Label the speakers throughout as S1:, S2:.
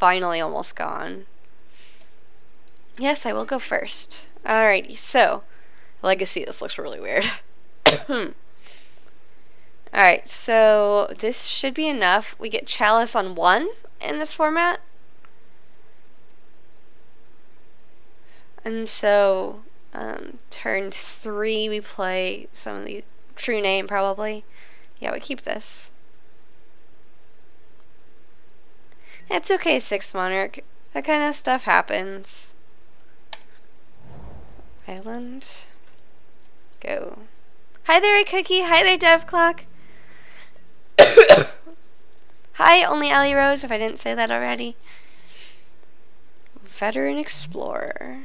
S1: finally almost gone. Yes, I will go first. Alrighty, so legacy. This looks really weird. Alright, so this should be enough. We get Chalice on one in this format. And so, um, turn three, we play some of the true name probably. Yeah, we keep this. It's okay, Six Monarch. That kind of stuff happens. Island. Go. Hi there, Cookie. Hi there, Dev Clock. Hi, only Ellie Rose, if I didn't say that already. Veteran Explorer.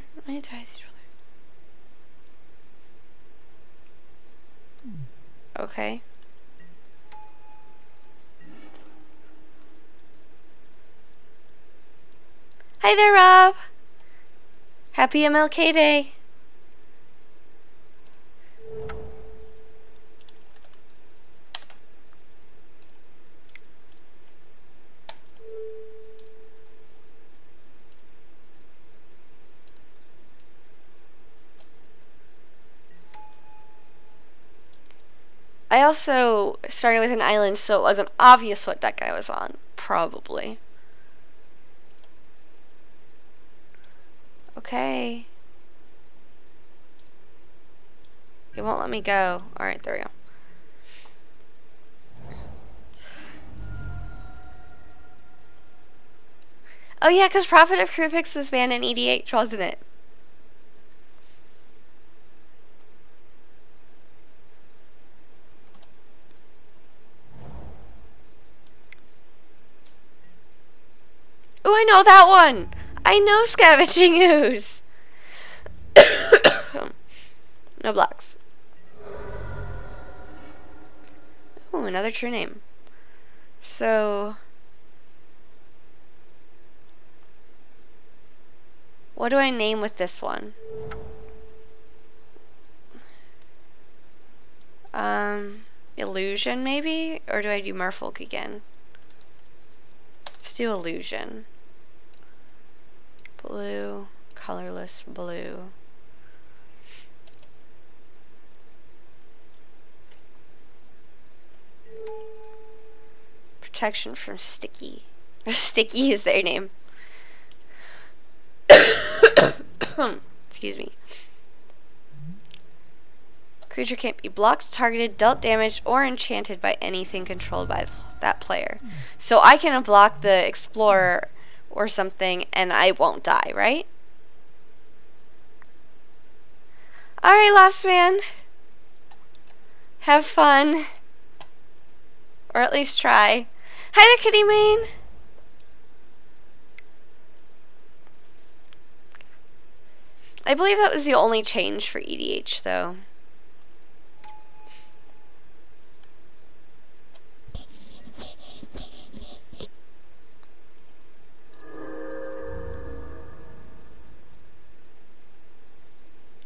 S1: Okay. Hi there, Rob. Happy MLK Day. I also started with an island so it wasn't obvious what deck I was on. Probably. Okay. It won't let me go. Alright, there we go. Oh yeah, because Prophet of Kruphix was banned in EDH, wasn't it? Oh, I know that one! I know Scavenging Ooze! no blocks. Oh, another true name. So... What do I name with this one? Um, illusion maybe? Or do I do Merfolk again? Let's do illusion blue, colorless blue. Protection from sticky. sticky is their name. Excuse me. Creature can't be blocked, targeted, dealt damage, or enchanted by anything controlled by that player. So I can block the Explorer or something and I won't die, right? Alright, last man. Have fun. Or at least try. Hi there, Kitty Mane. I believe that was the only change for EDH, though.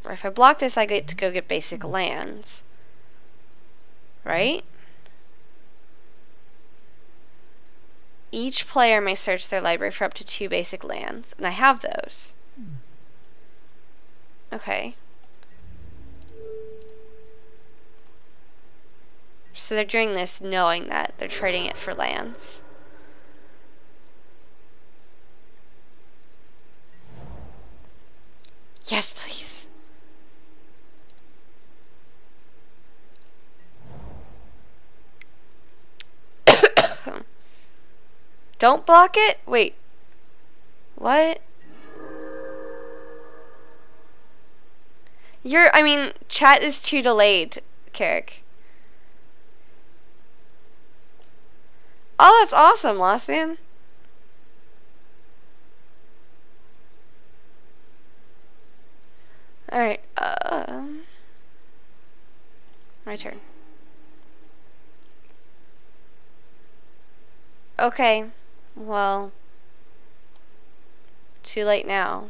S1: Or if I block this, I get to go get basic lands. Right? Each player may search their library for up to two basic lands, and I have those. Okay. So they're doing this knowing that they're trading it for lands. Yes, please. Don't block it? Wait. What? You're, I mean, chat is too delayed, Carrick. Oh, that's awesome, Lost Man. Alright, um... My turn. Okay. Well, too late now.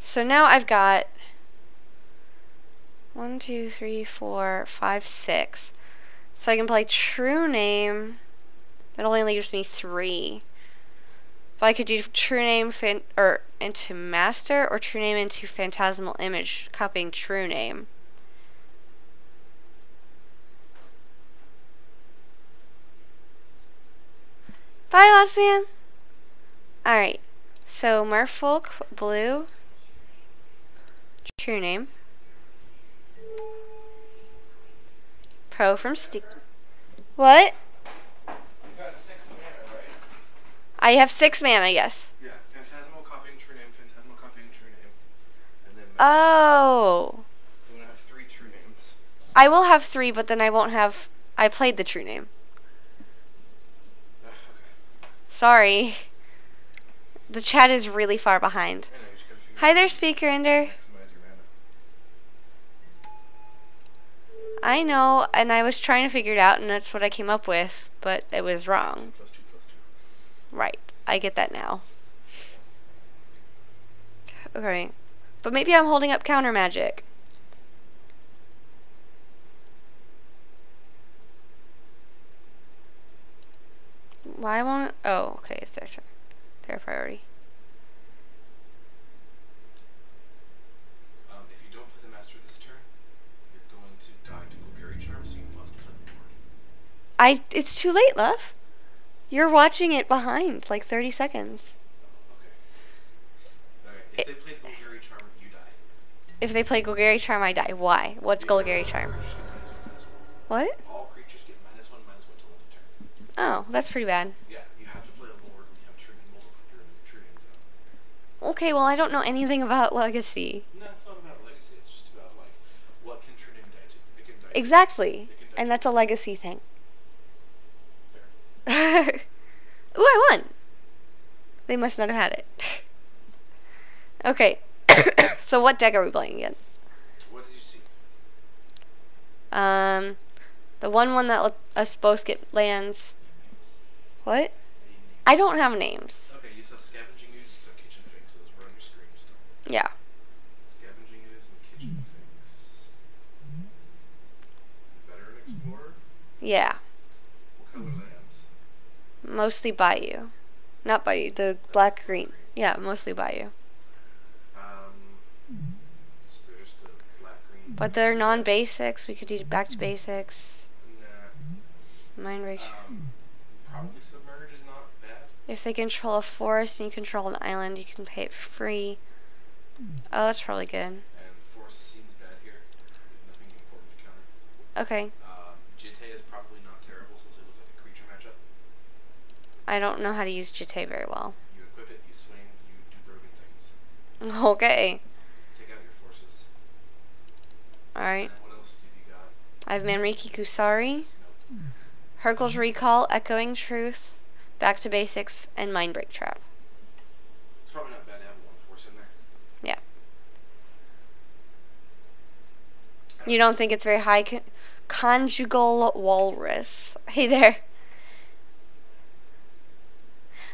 S1: So now I've got one, two, three, four, five, six. So I can play true name. That only leaves me three. But I could do true name or into master or true name into phantasmal image, copying true name. Bye, Lost Man. Alright, so Merfolk Blue, true name. Pro from Stick. What?
S2: You got six mana, right?
S1: I have six mana, yes.
S2: Yeah, Phantasmal copying true name, Phantasmal copying true name. And then
S1: Oh.
S2: Have three true names.
S1: I will have three, but then I won't have. I played the true name. Sorry. The chat is really far behind.
S2: I know, you just gotta figure
S1: Hi there, Speaker Ender.
S2: Maximize your mana.
S1: I know, and I was trying to figure it out, and that's what I came up with, but it was wrong.
S2: Plus two, plus two.
S1: Right. I get that now. Okay. But maybe I'm holding up counter magic. Why won't it? Oh, okay, it's their turn. Their priority.
S2: Um, if you don't play the master this turn, you're going to die to Golgari Charm, so you must play the board.
S1: I. It's too late, love. You're watching it behind, like 30 seconds.
S2: Okay. Okay. If they played Golgari Charm, you die.
S1: If they play Golgari Charm, I die. Why? What's
S2: Because
S1: Golgari Charm?
S2: creatures get minus one, minus one.
S1: What?
S2: All creatures get minus one, minus one till end of turn.
S1: Oh, that's pretty bad.
S2: Yeah, you have to play a lord when you have true multiple your true names out.
S1: Okay, well, I don't know anything about Legacy.
S2: No, it's not about legacy. It's just about like what can name die. It can die.
S1: Exactly.
S2: It can die
S1: And that's a legacy thing.
S2: Fair.
S1: Ooh, I won. They must not have had it. okay. so what deck are we playing against?
S2: What did you see?
S1: Um, the one one that us both get lands.
S2: Names.
S1: What? I don't have names.
S2: Okay, you saw scavenging ooze, you saw kitchen finks. Those were on your screen still.
S1: Yeah.
S2: Scavenging ooze and kitchen finks. Veteran explorer.
S1: Yeah.
S2: What color lands?
S1: Mostly Bayou. Not Bayou, the black green. Yeah, mostly Bayou.
S2: Um, so they're just a black green.
S1: But they're non basics. We could do back to basics.
S2: Nah.
S1: Mind Rage.
S2: Um, probably submerge is not bad.
S1: If they control a forest and you control an island, you can pay it for free. Oh, that's probably good.
S2: And force seems bad here. Nothing important to counter.
S1: Okay.
S2: Um, Jitte is probably not terrible since it looks like a creature matchup.
S1: I don't know how to use Jitte very well.
S2: You equip it, you swing, you do broken things.
S1: Okay.
S2: Take out your forces.
S1: Alright.
S2: What else have you got?
S1: I have Manriki-Gusari,
S2: Nope.
S1: Hurkyl's Recall, Echoing Truth, Back to Basics, and Mindbreak Trap.
S2: It's probably not bad to have one force in there.
S1: Yeah. You don't think it's very high? Con- conjugal Walrus. Hey there.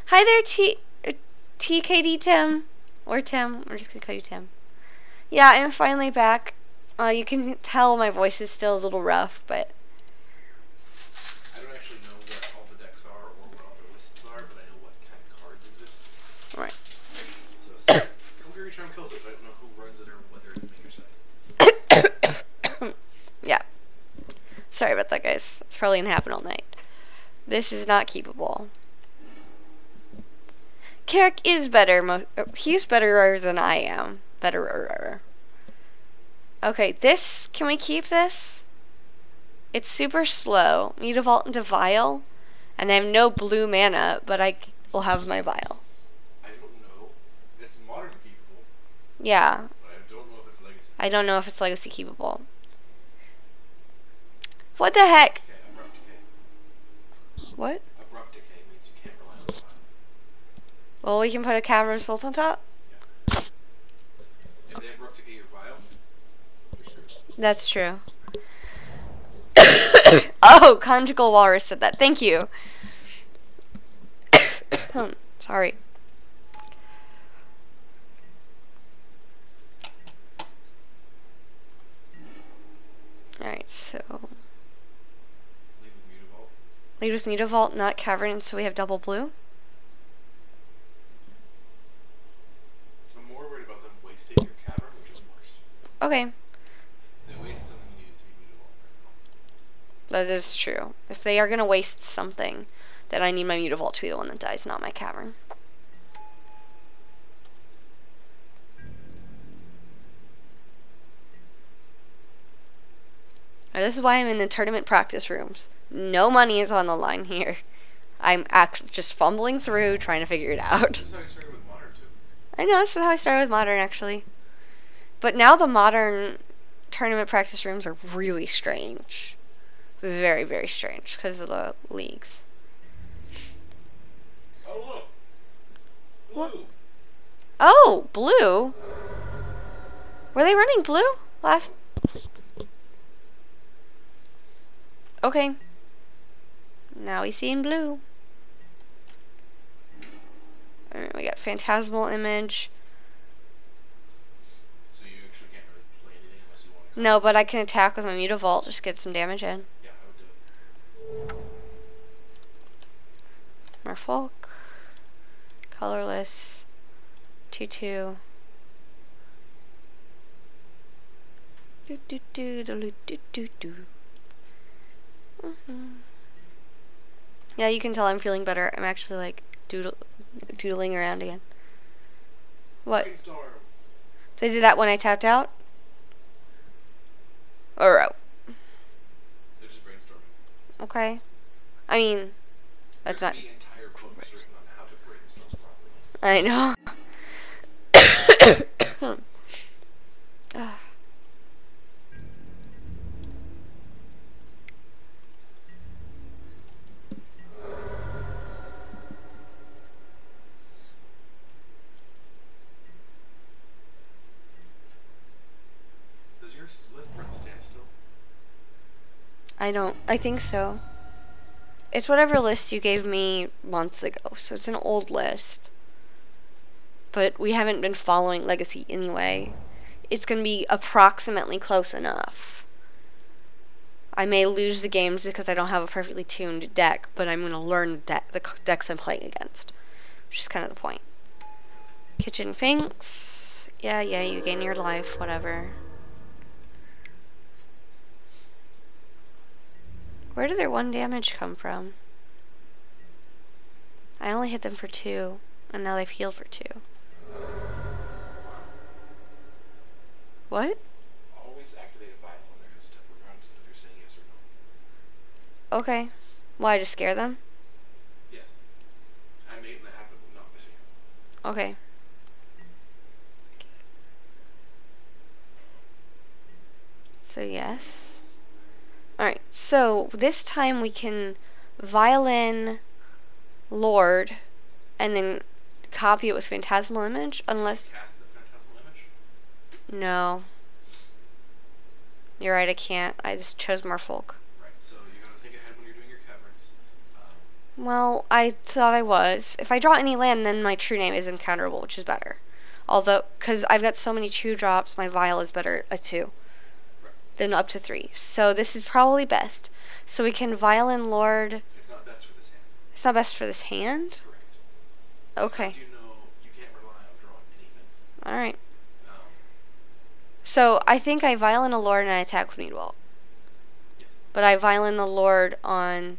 S1: Hi there, T- uh, TKD Tim. Or Tim. We're just going to call you Tim. Yeah, I'm finally back. Uh, you can tell my voice is still a little rough, but
S2: I don't actually know what all the decks are or what all the lists are, but I know what kind of cards exist.
S1: right.
S2: So, so Golgari Charm kills it, but I don't know who runs it or whether it's main or side.
S1: yeah. Sorry about that, guys. It's probably gonna happen all night. This is not keepable. Carrick is better. Uh, he's better than I am. Better. Okay, this. Can we keep this? It's super slow. Mutavault into vial, and I have no blue mana, but I will have my vial.
S2: I don't know. It's modern keepable,
S1: Yeah,
S2: but I don't know if it's legacy.
S1: I don't know if it's legacy keepable. What the heck?
S2: Decay.
S1: What?
S2: Abrupt decay means you can't rely on the.
S1: Well, we can put a cavern of souls on top.
S2: If they abrupt decay your vial, you're screwed.
S1: That's true. oh, conjugal walrus said that. Thank you. Sorry.
S2: Leaders
S1: need a vault, not cavern, so we have double blue.
S2: I'm more worried about them wasting your cavern, which is worse.
S1: Okay.
S2: They waste something you to.
S1: That is true. If they are going to waste something, then I need my mutavault to be the one that dies, not my cavern. This is why I'm in the tournament practice rooms. No money is on the line here. I'm actually just fumbling through trying to figure it out.
S2: This is how you started with modern too.
S1: I know this is how I started with modern actually. But now the modern tournament practice rooms are really strange. Very, very strange because of the leagues.
S2: Oh look.
S1: What?
S2: Blue.
S1: Oh, blue. Were they running blue last? Okay. Now we see in blue. Alright, we got phantasmal image.
S2: So you actually can't really play anything unless you want to.
S1: No, but I can attack with my mutavault, just get some damage in.
S2: Yeah, I would do it.
S1: Merfolk. Colorless. 2 2. Do do do do do do do. Mhm. Yeah, you can tell I'm feeling better. I'm actually like doodle, doodling around again. What?
S2: Brainstorm.
S1: They did that when I tapped out? Or oh,
S2: They're just brainstorming.
S1: okay. I mean, that's
S2: There
S1: not.
S2: I be
S1: I don't. I think so. It's whatever list you gave me months ago, so it's an old list. But we haven't been following Legacy anyway. It's gonna be approximately close enough. I may lose the games because I don't have a perfectly tuned deck, but I'm gonna learn the, deck, the decks I'm playing against, which is kind of the point. Kitchen Finks. Yeah, yeah, you gain your life, whatever. Where did their one damage come from? I only hit them for two, and now they've healed for two. What?
S2: Always activate a vial when they're just regardless if you're saying yes or no.
S1: Okay. Why, to scare them?
S2: Yes. I made that happen with not missing it.
S1: Okay. So, yes. Alright, so this time we can violin Lord and then copy it with Phantasmal Image, unless.
S2: Cast the phantasmal image.
S1: No. You're right, I can't. I just chose Merfolk.
S2: Right. So you gotta think ahead when you're doing your caverns. Um,
S1: Well, I thought I was. If I draw any land, then my true name is uncounterable, which is better. Although, because I've got so many true drops, my vial is better at two
S2: right.
S1: Than up to three. So this is probably best. So we can violin lord.
S2: It's not best for this hand.
S1: It's not best for this hand.
S2: Correct.
S1: Okay.
S2: You know you can't rely on drawing anything.
S1: All right.
S2: Um,
S1: So I think I violin a lord and I attack with Mutavault.
S2: yes.
S1: But I violin the lord on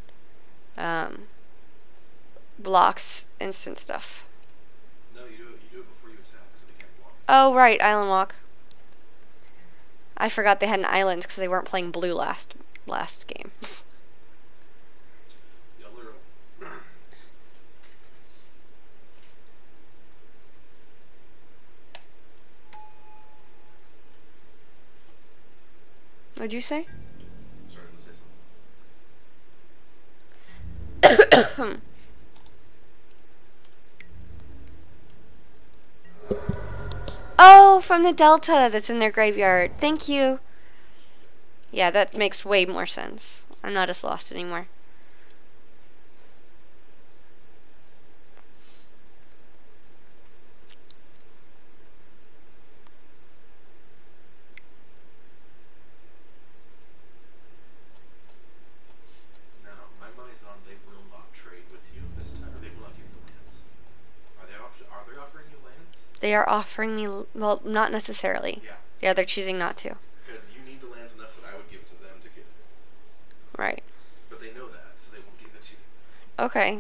S1: um, blocks instant stuff.
S2: No, you do it. You do it before you attack, so they can't block.
S1: Oh right, Island Walk. I forgot they had an island because they weren't playing blue last last game. What'd you say?
S2: Sorry, to say
S1: oh, from the Delta that's in their graveyard. Thank you. Yeah, that makes way more sense. I'm not as lost anymore.
S2: Now, my money's on they will not trade with you this time. Or they will not give you lands. Are they are offering you lands?
S1: They are offering me well, not necessarily.
S2: Yeah.
S1: Yeah, they're choosing not to.
S2: Because you need the lands enough that I would give it to them to get it.
S1: Right.
S2: But they know that, so they won't give it to you.
S1: Okay.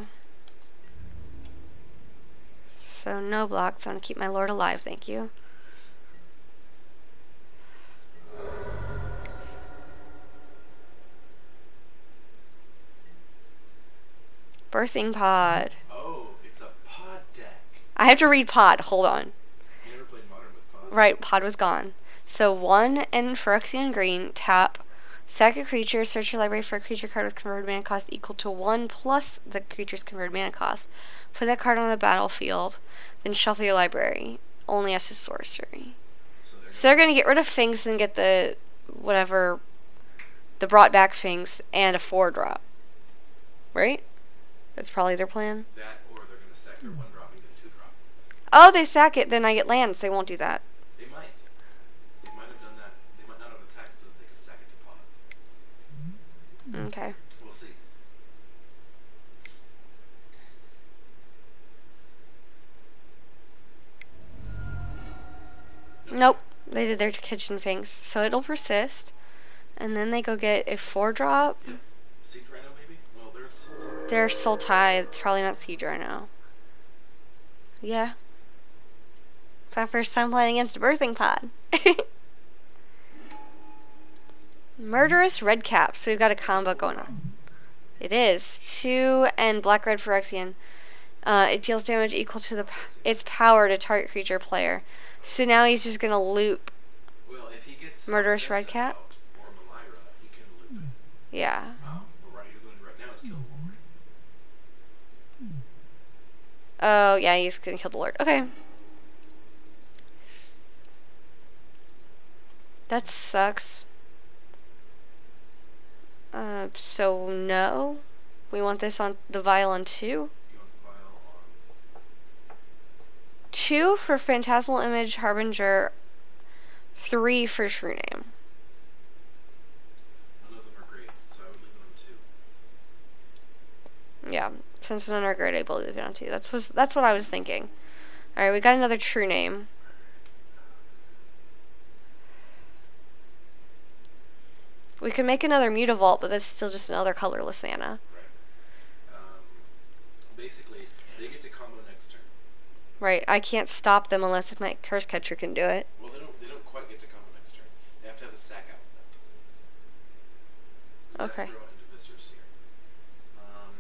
S1: So no blocks. I want to keep my lord alive. Thank you. Birthing pod.
S2: Oh, it's a pod deck.
S1: I have to read pod. Hold on.
S2: You never played modern with pod.
S1: Right, pod was gone. So one and Phyrexian green, tap, sack a creature, search your library for a creature card with converted mana cost equal to one plus the creature's converted mana cost. Put that card on the battlefield, then shuffle your library. Only as a sorcery.
S2: So they're
S1: they're gonna get rid of Finks and get the whatever the brought back Finks and a four drop. Right? That's probably their plan.
S2: that, or they're gonna sack their one drop and get a two drop.
S1: Oh, they sack it, then I get lands. They won't do that.
S2: They might. They might have done that. They might not have attacked so that they could sack it to pod.
S1: Okay.
S2: We'll see.
S1: Nope. They did their kitchen finks. So it'll persist. And then they go get a four drop.
S2: Yep. Siege Rhino maybe? Well, there's.
S1: They're Sultai. It's probably not Siege right now. Yeah. It's my first time playing against a birthing pod. Murderous red cap. So we've got a combo going on. It is two and black red Phyrexian. Uh, it deals damage equal to the its power to target creature player. So now he's just gonna loop.
S2: Well, if he gets.
S1: Murderous Red Cap?
S2: out Or Melira, loop.
S1: Yeah.
S2: Right, he's gonna do right now is kill the Lord.
S1: Oh yeah, he's gonna kill the lord. Okay. That sucks. Uh, so no, we want this on the vial on two. For Phantasmal Image Harbinger. Three for True Name. Yeah, since none are great, I believe it on two. That's was that's what I was thinking. All right, we got another True Name. We could make another Mutavault, but that's still just another colorless mana.
S2: Right. Um, basically, they get to combo next turn.
S1: Right, I can't stop them unless my Curse Catcher can do it.
S2: Well, they don't. They don't quite get to combo next turn. They have to have a sack out.
S1: Okay.
S2: row into Viscera Seer. Um,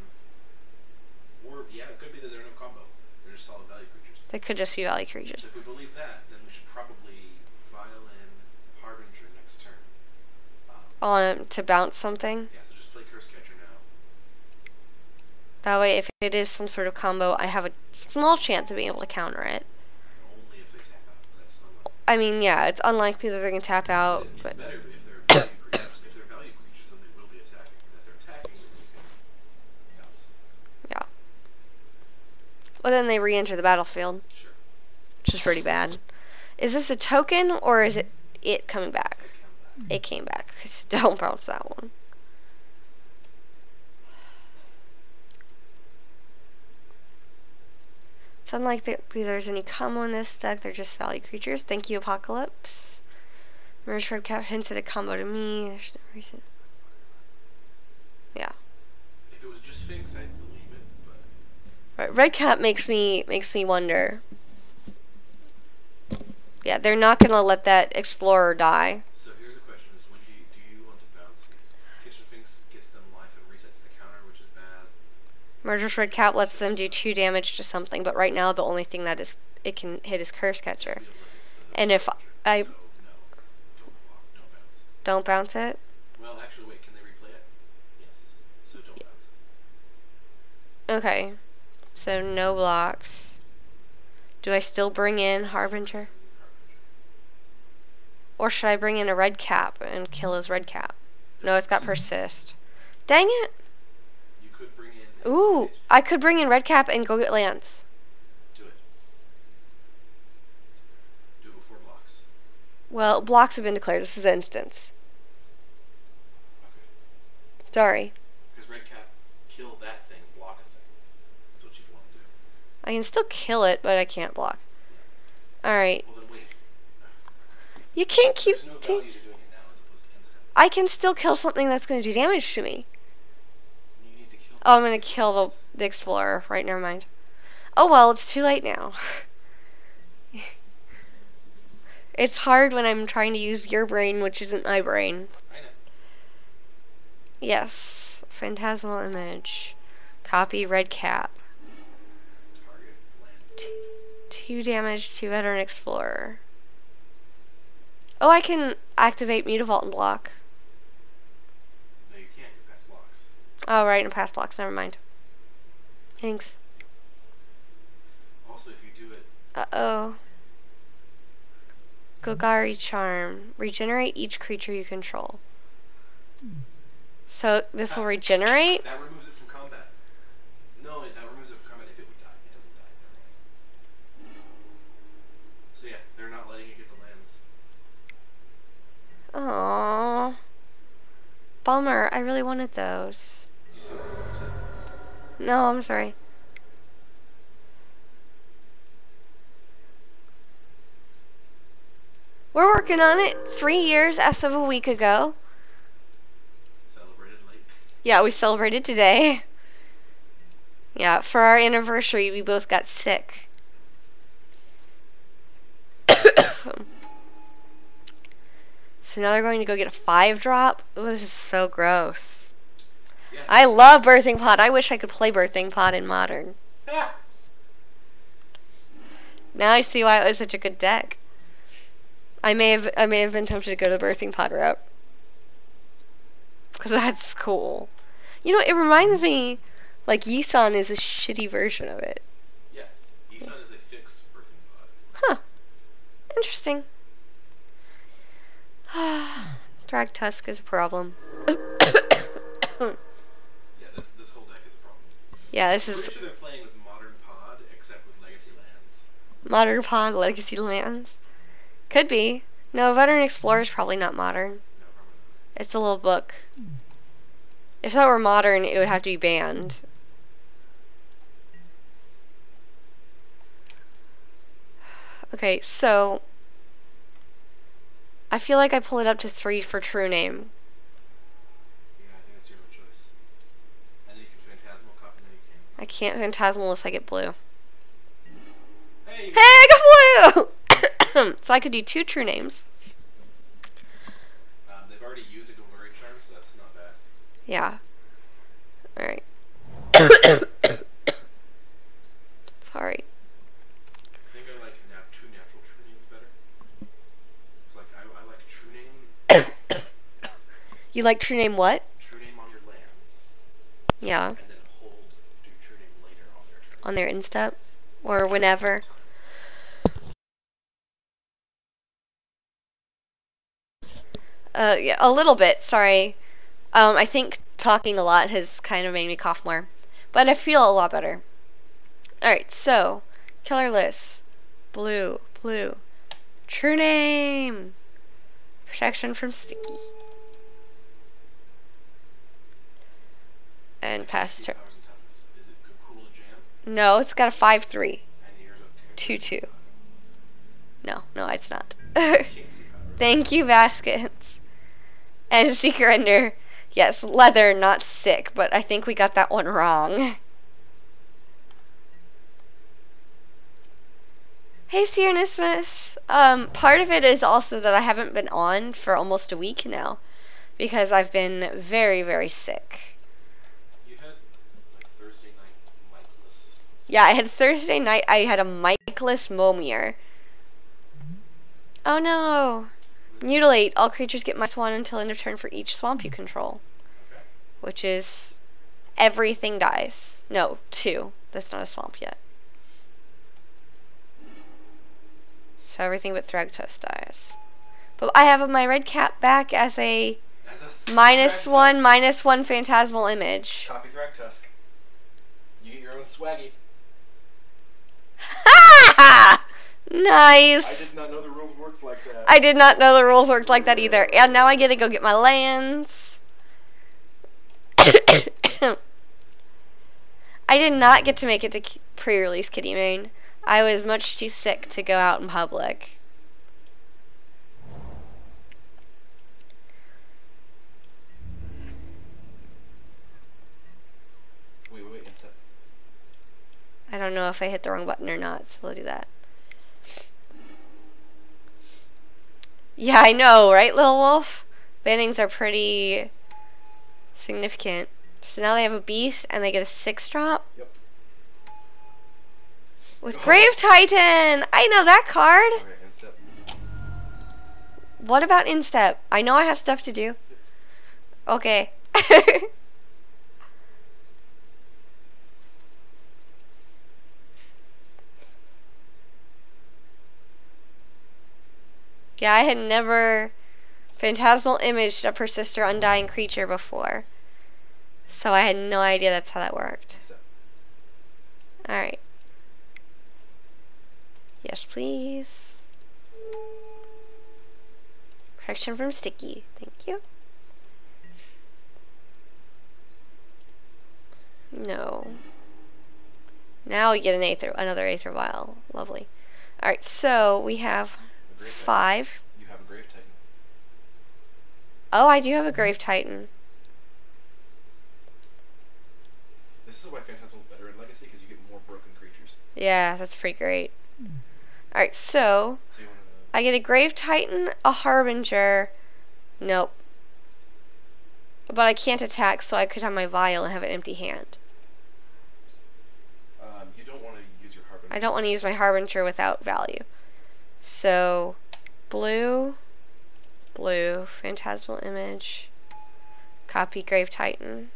S2: or yeah, it could be that they're no combo. They're just solid value creatures.
S1: They could just be value creatures.
S2: If we believe that, then we should probably vial in Harbinger next turn. Um,
S1: to bounce something.
S2: yeah, so just play Curse Catcher now.
S1: That way, if it is some sort of combo, I have a small chance of being able to counter it.
S2: Only if they tap out. That's unlikely.
S1: I mean, yeah, it's unlikely that they're gonna tap out,
S2: It- it's
S1: but
S2: better if they're value creatures. If they're value creatures, then they will be attacking. And if they're attacking, then you can bounce.
S1: yeah. Well, then they re-enter the battlefield,
S2: Sure.
S1: which is pretty bad. Is this a token or is it it coming back?
S2: They come back.
S1: It came back. So don't bounce that one. It's unlikely there's any combo in this deck. They're just value creatures. Thank you, Apocalypse. Merge Red Cap hints at a combo to me. There's no reason. Yeah.
S2: If it was just Finks, I'd believe it, but
S1: Right. Red Cap makes me makes me wonder. Yeah, they're not gonna let that explorer die.
S2: so here's the question: Is when do you, do you want to bounce these? Kitchen Finks gets them life and resets the counter, which is bad.
S1: Murderous Red Cap lets them do two damage to something, but right now the only thing that is it can hit is Curse Catcher.
S2: Be able to hit the
S1: And if I-
S2: don't bounce.
S1: Don't bounce it.
S2: Well, actually, wait. Can they replay it? Yes. So don't bounce it.
S1: Okay. So no blocks. Do I still bring in? Harbinger. Or should I bring in a red cap and kill his red cap? No, it's got persist. Dang it!
S2: You could bring in.
S1: Ooh, I could bring in red cap and go get Lance.
S2: Do it. Do it before blocks.
S1: Well, blocks have been declared. This is an instance.
S2: Okay.
S1: Sorry.
S2: Because red cap kill that thing, block a thing. That's what you'd want to do.
S1: I can still kill it, but I can't block. Alright.
S2: Well then wait.
S1: You can't keep.
S2: There's no value to doing it now as opposed to instant.
S1: I can still kill something that's going to do damage to me.
S2: You need to kill.
S1: Oh, I'm going to kill the, the explorer. Right, never mind. Oh well, it's too late now. it's hard when I'm trying to use your brain, which isn't my brain. Yes. Phantasmal image. Copy red cap. Two damage to veteran explorer. Oh, I can activate mutavault and block.
S2: No, you can't. You're past blocks.
S1: Oh, right, and pass blocks. Never mind. Thanks.
S2: Also, if you do it,
S1: Uh oh. Golgari Charm. Regenerate each creature you control. So this will regenerate?
S2: that removes it from combat. No, it, that removes it from combat if it would die. It doesn't die. So yeah, they're not letting it get to lands.
S1: Aww. Bummer. I really wanted those. No, I'm sorry. We're working on it. Three years as of a week ago.
S2: Celebrated late.
S1: Yeah, we celebrated today. Yeah, for our anniversary, we both got sick. so now they're going to go get a five drop. Ooh, this is so gross.
S2: Yeah.
S1: I love Birthing Pod. I wish I could play Birthing Pod in Modern.
S2: Ah!
S1: Now I see why it was such a good deck. I may have I may have been tempted to go to the Birthing Pod route. Because that's cool. You know, it reminds me, like, Yisan is a shitty version of it.
S2: Yes. Yisan is a fixed birthing pod.
S1: Huh. Interesting. Thragtusk is a problem.
S2: Yeah, this this whole deck is a problem.
S1: Yeah, this is
S2: pretty they're playing with modern pod except with legacy lands.
S1: Modern Pod Legacy Lands. Could be. No, Veteran Explorer is probably not modern.
S2: No, probably not.
S1: It's a little book. If that were modern, it would have to be banned. Okay, so I feel like I pull it up to three for true name.
S2: Yeah, I think that's your own choice. And then you can phantasmal copy. No, you can't.
S1: I can't phantasmal unless I get blue.
S2: Hey.
S1: Hey, I got blue! so I could do two true names.
S2: Um, they've already used a Golgari charm, so that's not bad.
S1: Yeah. Alright. Sorry.
S2: I think I like nat- two natural true names better. It's like I, I like true name,
S1: You like true name what?
S2: true name on your lands,
S1: Yeah.
S2: and then hold do true name later on their
S1: end step? Or whenever. Uh, yeah, a little bit. Sorry. Um, I think talking a lot has kind of made me cough more, but I feel a lot better. All right, so list, blue, blue, true name, protection from sticky, and pass turn.
S2: powers and toughness. Is it good, cool to jam?
S1: No, it's got a five three,
S2: And yours
S1: two two. No, no, it's not. Thank you, Baskets. And Seeker Ender. Yes, leather, not sick, but I think we got that one wrong. Hey, Cyrnismus. Um, part of it is also that I haven't been on for almost a week now because I've been very, very sick.
S2: You had like Thursday night Michaelis.
S1: Yeah, I had Thursday night, I had a Michaelis Momir. Oh no! Mutilate. All creatures get minus one until end of turn for each swamp you control.
S2: Okay.
S1: Which is everything dies. No, two. That's not a swamp yet. So everything but Thragtusk dies. But I have my red cap back as a
S2: As a
S1: one, minus one phantasmal image.
S2: Copy Thragtusk. You get your own swaggy.
S1: Ha! Nice.
S2: I did not know the rules worked like that.
S1: I did not know the rules worked like that either. And now I get to go get my lands. I did not get to make it to pre-release Kitty Main. I was much too sick to go out in public. I don't know if I hit the wrong button or not, so we'll do that. Yeah, I know, right, Little Wolf? Bannings are pretty significant. So now they have a beast and they get a six drop
S2: Yep.
S1: with
S2: Oh.
S1: Grave Titan. I know that card. What about end step? I know I have stuff to do. Okay. yeah, I had never phantasmal imaged a persist or undying creature before. So I had no idea that's how that worked. Alright. Yes, please. Protection from sticky. Thank you. No. Now we get an aether, another aether vial. Lovely. Alright, so we have
S2: A grave titan.
S1: Five.
S2: You have a grave titan.
S1: Oh, I do have a grave titan.
S2: This is why Phantasmal is better in Legacy because you get more broken creatures.
S1: Yeah, that's pretty great. Alright, so
S2: So want to.
S1: I get a Grave Titan, a Harbinger. Nope. But I can't attack, so I could have my vial and have an empty hand.
S2: Um, you don't want to use your Harbinger.
S1: I don't want to use my Harbinger without value. So, blue, blue, Phantasmal Image, copy Grave Titan.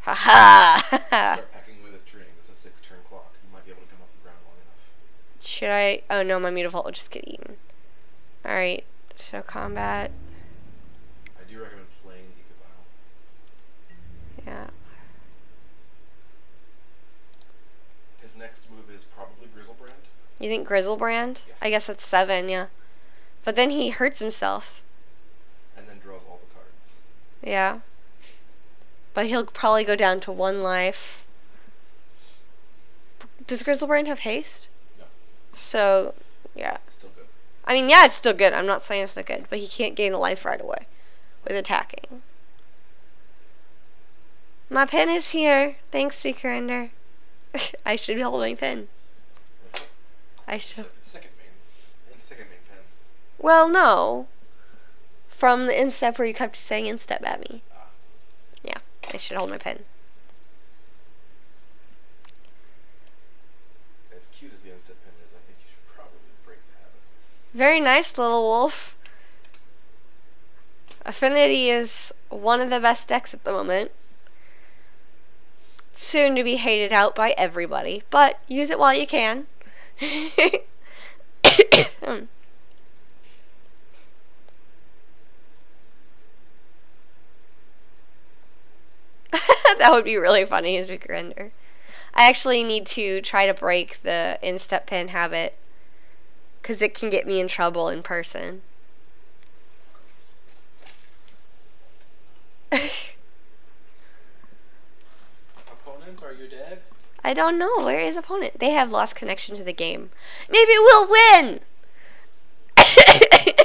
S1: Haha!
S2: Start packing away with It's a six turn clock. You might be able to come off the ground long enough.
S1: Should I? Oh no, my Mutavault will just get eaten. Alright, so combat.
S2: I do recommend playing Ether
S1: Yeah.
S2: Next move is probably Griselbrand.
S1: You think Griselbrand?
S2: Yeah.
S1: I guess that's seven, yeah. But then he hurts himself.
S2: And then draws all the cards.
S1: Yeah. But he'll probably go down to one life. Does Griselbrand have haste?
S2: No.
S1: So, yeah.
S2: It's still good.
S1: I mean, yeah, it's still good. I'm not saying it's not good, but he can't gain a life right away with attacking. My pen is here. Thanks, Speaker Ender. I should be holding my pen. I should.
S2: Second main. Second main pen.
S1: Well, no. From the end step where you kept saying end step at me.
S2: Ah.
S1: Yeah, I should hold my pen.
S2: As cute as the end step pen is, I think you should probably break the habit.
S1: Very nice, little wolf. Affinity is one of the best decks at the moment. Soon to be hated out by everybody, but use it while you can. That would be really funny as we render. I actually need to try to break the end step pin habit because it can get me in trouble in person.
S2: Opponent, are you dead?
S1: I don't know. Where is opponent? They have lost connection to the game. Maybe we'll win!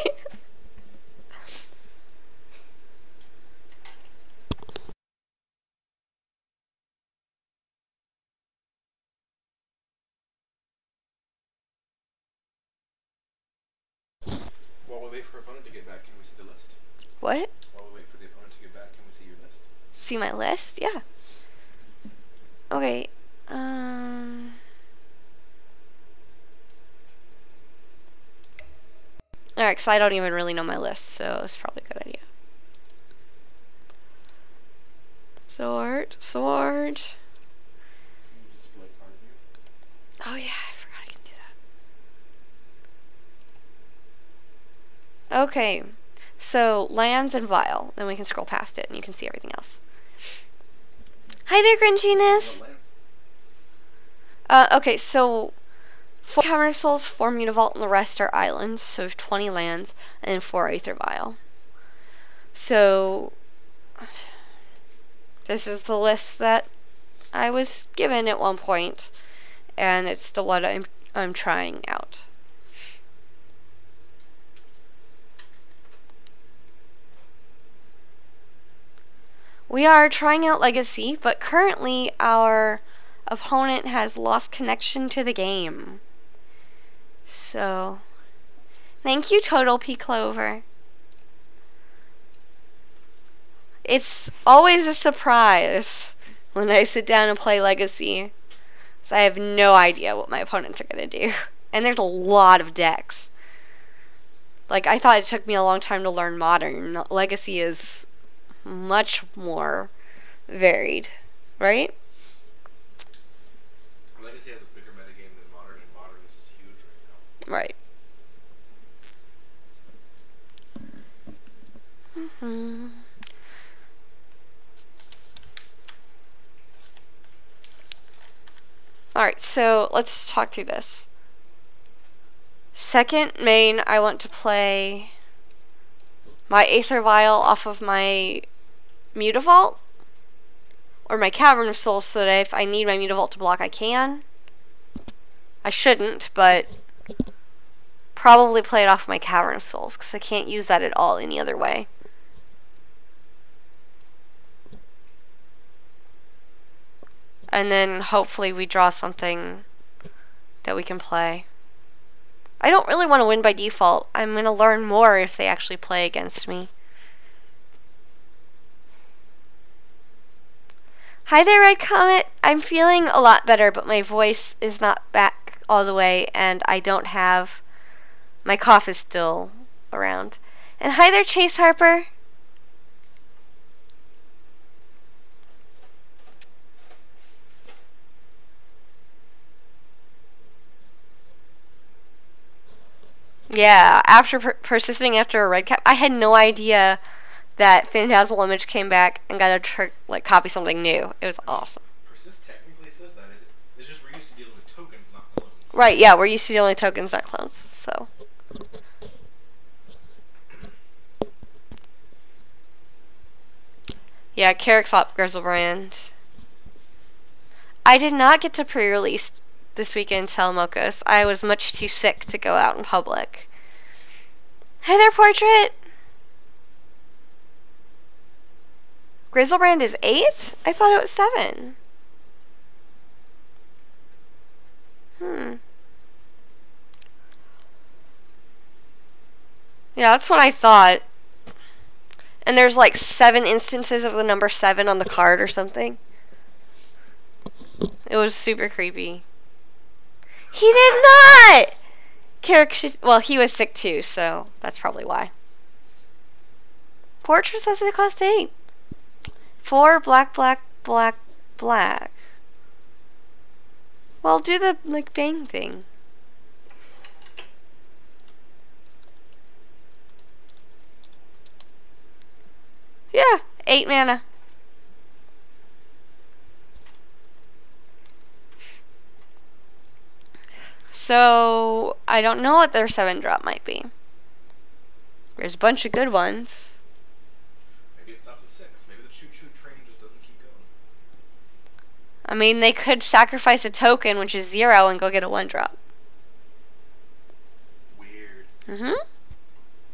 S2: While we wait for opponent to get back, can we see the list?
S1: what?
S2: While we wait for the opponent to get back, can we see your list?
S1: See my list? Yeah. Okay. Um. Alright, because I don't even really know my list, so it's probably a good idea. Sword, sword. Oh yeah, I forgot I can do that. Okay, so lands and vial. Then we can scroll past it and you can see everything else. Hi there, Grinchiness. Uh, okay, so four Cavern Souls, four Mutavault, and the rest are islands. So we have 20 lands and four Aether Vial. So this is the list that I was given at one point, and it's the one I'm I'm trying out. We are trying out Legacy, but currently our opponent has lost connection to the game. So, thank you, Total P Clover. It's always a surprise when I sit down and play Legacy. So I have no idea what my opponents are going to do. And there's a lot of decks. Like, I thought it took me a long time to learn Modern. Legacy is much more varied, right?
S2: Legacy has a bigger metagame than Modern, and Modern is huge right now.
S1: Right. hmm Alright, so let's talk through this. Second main, I want to play my Aether Vial off of my Mutavault or my Cavern of Souls so that if I need my Mutavault to block, I can. I shouldn't, but probably play it off my Cavern of Souls because I can't use that at all any other way. And then hopefully we draw something that we can play. I don't really want to win by default. I'm going to learn more if they actually play against me. Hi there, Red Comet. I'm feeling a lot better, but my voice is not back all the way, and I don't have. My cough is still around. And hi there, Chase Harper. Yeah, after per- persisting after a red cap, I had no idea that Phantasmal Image came back and got a trick like copy something new. It was awesome.
S2: Persist technically says that. Is it? It's just we're used to dealing with tokens, not clones.
S1: Right, yeah, we're used to dealing tokens, not clones. So. Yeah, Carrickthop Griselbrand. I did not get to pre-release this weekend Telemokos. I was much too sick to go out in public. Hi there, Portrait! Griselbrand is 8? I thought it was 7. Hmm. Yeah, that's what I thought. And there's like seven instances of the number 7 on the card or something. It was super creepy. He did not! Carrick, well, he was sick too, so that's probably why. Portrait says it cost 8. Four black, black, black, black. Well, do the, like, bang thing. Yeah, eight mana. So, I don't know what their 7 drop might be. There's a bunch of good ones.
S2: Maybe it stops at six. Maybe the choo choo train just doesn't keep going.
S1: I mean, they could sacrifice a token, which is 0, and go get a 1 drop.
S2: Weird.
S1: Mm hmm.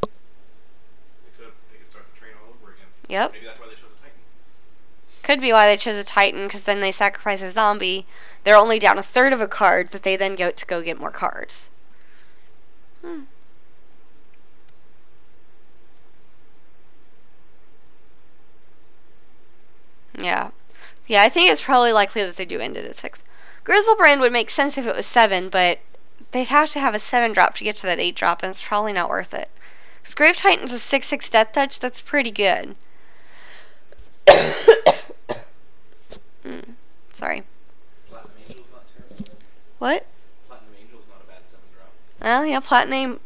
S2: Could. They could start the train all over again.
S1: Yep.
S2: Maybe that's why they chose a Titan.
S1: Could be why they chose a Titan, because then they sacrifice a zombie. They're only down a third of a card that they then go to go get more cards. Hmm. Yeah. Yeah, I think it's probably likely that they do end it at 6. Griselbrand would make sense if it was 7, but they'd have to have a 7 drop to get to that 8 drop, and it's probably not worth it. Because Grave Titan's a 6 6 Deathtouch, that's pretty good. mm, sorry.
S2: Platinum Angel's not terrible.
S1: What?
S2: Platinum Angel's not a bad seven drop.
S1: Well, yeah, Platinum,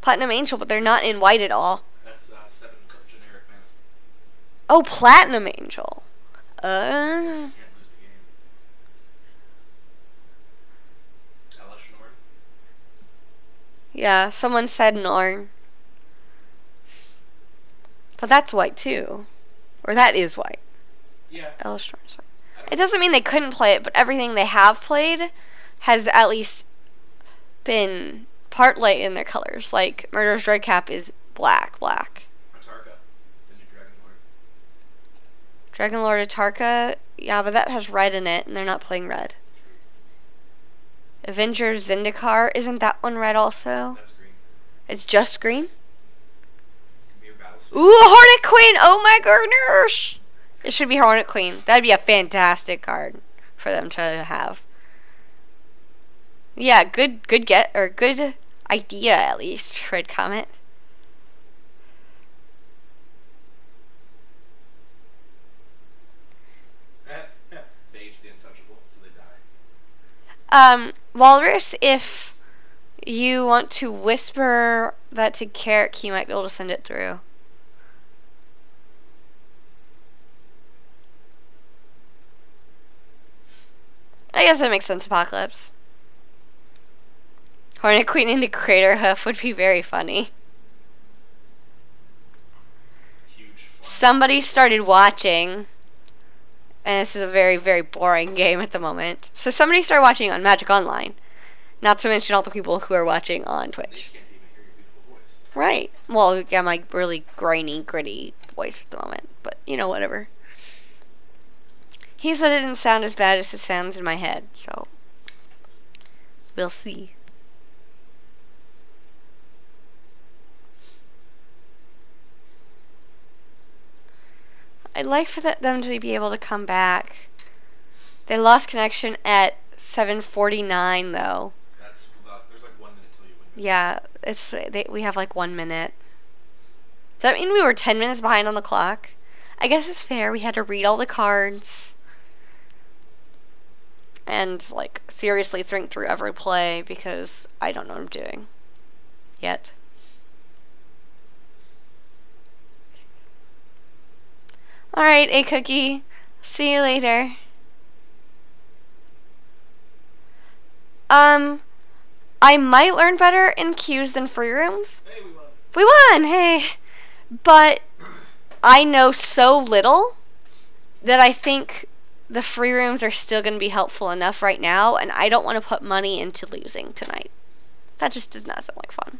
S1: Platinum Angel, but they're not in white at all.
S2: That's uh, seven generic mana.
S1: Oh, Platinum Angel. Uh,
S2: Can't lose the game. Elesh Norn.
S1: yeah, someone said Norn. But that's white too. Or that is white.
S2: Yeah.
S1: Elesh Norn is white. It doesn't mean they couldn't play it, but everything they have played has at least been part light in their colors. Like Murderous Red Cap is black, black.
S2: Atarka, the new Dragon Lord.
S1: Atarka, yeah, but that has red in it, and they're not playing red. Avenger of Zendikar, isn't that one red also?
S2: That's green.
S1: It's just green?
S2: Battles.
S1: Ooh, a Hornet Queen! Oh my goodness! It should be Hornet Queen. That'd be a fantastic card for them to have. Yeah, good, good get or good idea at least. Red Comet.
S2: Beige the untouchable, so they die.
S1: Um, Walrus, if you want to whisper that to Carrick, he might be able to send it through. I guess that makes sense, Apocalypse. Hornet Queen into Craterhoof would be very funny.
S2: Huge.
S1: Somebody started watching, and this is a very, very boring game at the moment. So somebody started watching on Magic Online. Not to mention all the people who are watching on Twitch.
S2: can't even hear your beautiful voice.
S1: Right. Well, yeah, my really grainy, gritty voice at the moment. But, you know, whatever. He said it didn't sound as bad as it sounds in my head, so. We'll see. I'd like for them to be able to come back. They lost connection at 7:49 though.
S2: That's about, there's like one minute till you win.
S1: Yeah, it's they, we have like one minute. Does that mean we were ten minutes behind on the clock? I guess it's fair. We had to read all the cards and like seriously think through every play because I don't know what I'm doing yet. All right, a cookie. See you later. Um, I might learn better in queues than free rooms.
S2: Hey, we won.
S1: We won, hey. But I know so little that I think the free rooms are still going to be helpful enough right now, and I don't want to put money into losing tonight. That just does not sound like fun.